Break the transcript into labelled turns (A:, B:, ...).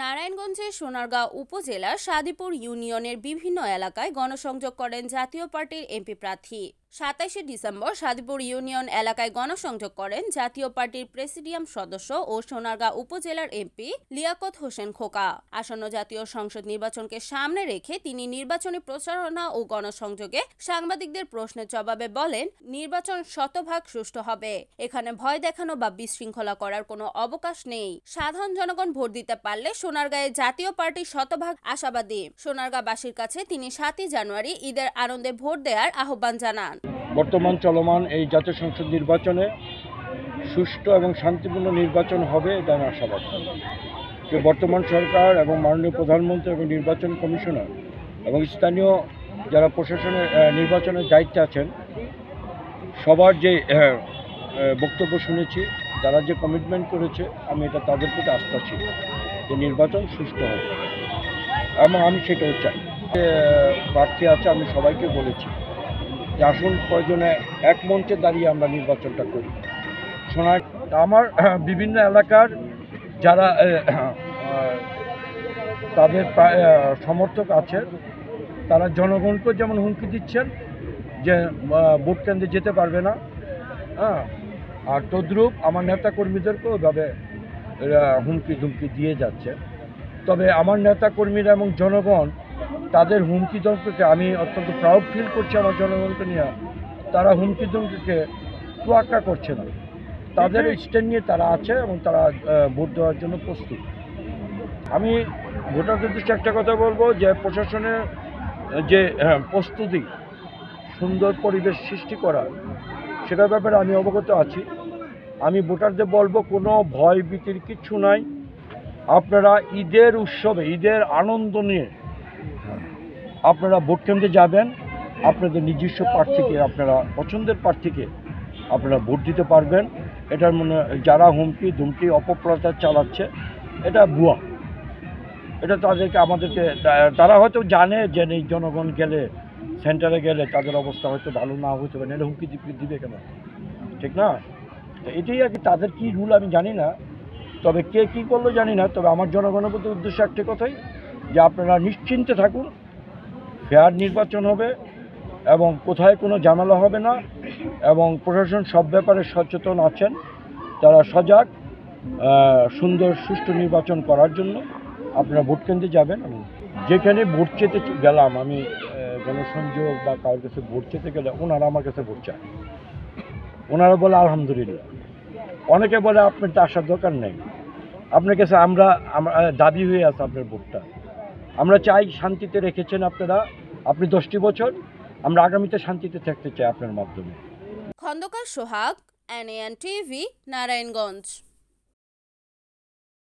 A: নারায়ণগঞ্জের সোনারগাঁও উপজেলার সাদিপুর ইউনিয়নের বিভিন্ন এলাকায় গণসংযোগ করেন জাতীয় পার্টির এমপি প্রার্থী। সাতাইশে ডিসেম্বর সাদিপুর ইউনিয়ন এলাকায় গণসংযোগ করেন জাতীয় পার্টির প্রেসিডিয়াম সদস্য ও সোনারগাঁও উপজেলার এমপি লিয়াকত হোসেন খোকা। আসন্ন জাতীয় সংসদ নির্বাচনকে সামনে রেখে তিনি নির্বাচনী প্রচারণা ও গণসংযোগে সাংবাদিকদের প্রশ্নের জবাবে বলেন, নির্বাচন শতভাগ সুষ্ঠু হবে। এখানে ভয় দেখানো বা বিশৃঙ্খলা করার কোনো অবকাশ নেই। সাধারণ জনগণ ভোট দিতে পারলে সোনারগাঁয়ে জাতীয় পার্টি শতভাগ আশাবাদী। সোনারগাঁবাসীর কাছে তিনি সাতই জানুয়ারি ঈদের আনন্দে ভোট দেওয়ার আহ্বান জানান।
B: বর্তমান চলমান এই জাতীয় সংসদ নির্বাচনে সুষ্ঠু এবং শান্তিপূর্ণ নির্বাচন হবে এটা আমি যে বর্তমান সরকার এবং মাননীয় প্রধানমন্ত্রী এবং নির্বাচন কমিশনার এবং স্থানীয় যারা প্রশাসনের নির্বাচনের দায়িত্বে আছেন সবার যে বক্তব্য শুনেছি যারা যে কমিটমেন্ট করেছে আমি এটা তাদের প্রতি আস্থাশীল যে নির্বাচন সুষ্ঠু হবে। এবং আমি সেটাও চাই। যে, প্রার্থী আছে আমি সবাইকে বলেছি। যে আসল প্রয়োজনে এক মঞ্চে দাঁড়িয়ে আমরা নির্বাচনটা করি। শোনা, আমার বিভিন্ন এলাকার যারা তাদের সমর্থক আছে, তারা জনগণকেও যেমন হুমকি দিচ্ছেন যে ভোট কেন্দ্রে যেতে পারবে না হ্যাঁ আর তদ্রূপ আমার নেতা কর্মীদেরকেও এভাবে হুমকি ধুমকি দিয়ে যাচ্ছে। তবে আমার নেতা কর্মীরা এবং জনগণ তাদের হুমকি ধমকিকে আমি অত্যন্ত প্রাউড ফিল করছি আমার জনগণকে নিয়ে। তারা হুমকি ধমকিকে তোয়াক্কা করছে না। তাদের স্ট্যান্ড নিয়ে তারা আছে এবং তারা ভোট দেওয়ার জন্য প্রস্তুত। আমি ভোটারদের উদ্দেশ্যে একটা কথা বলব যে প্রশাসনের যে আহ, প্রস্তুতি সুন্দর পরিবেশ সৃষ্টি করা সেটার ব্যাপারে আমি অবগত আছি। আমি ভোটারদের বলব কোনো ভয় ভীতির কিচ্ছু নাই। আপনারা ঈদের উৎসবে ঈদের আনন্দ নিয়ে আপনারা ভোট কেন্দ্রে যাবেন, আপনাদের নিজস্ব প্রার্থীকে, আপনারা পছন্দের প্রার্থীকে আপনারা ভোট দিতে পারবেন। এটার মনে, যারা হুমকি, ধুমকি, অপপ্রচার চালাচ্ছে, এটা ভুয়া। এটা তাদেরকে, আমাদেরকে তারা হয়তো জানে যে এই জনগণ গেলে, সেন্টারে গেলে তাদের অবস্থা হয়তো ভালো না হতে পারে এটা হুমকি দিবে কেন? ঠিক না? এটাই আর কি, তাদের কী রুল আমি জানি না। তবে কে কী করল জানি না, তবে আমার জনগণের প্রতি উদ্দেশ্য একটা কথাই, যে আপনারা নিশ্চিন্তে থাকুন ফেয়ার নির্বাচন হবে এবং কোথায় কোনো ঝামেলা হবে না এবং প্রশাসন সব ব্যাপারে সচেতন আছেন। তারা সজাগ সুন্দর, সুষ্ঠু নির্বাচন করার জন্য আপনারা ভোট কেন্দ্রে যাবেন যেখানে ভোট চেতে গেলাম, আমি জনসংযোগ বা কারোর কাছে ভোট চেতে গেলে ওনারা আমার কাছে ভোট চায়। ওনারা বলে, আলহামদুলিল্লাহ। অনেকে বলে, আপনার তো আসার দরকার নেই। আপনার কাছে আমরা দাবি হয়ে আছে আপনার ভোটটা। আমরা চাই শান্তিতে রেখেছেন আপনারা। আপনি দশটি বছর, আমরা আগামীতে শান্তিতে থাকতে চাই আপনার মাধ্যমে।
A: Khandakar Sohag NN TV Narayanganj.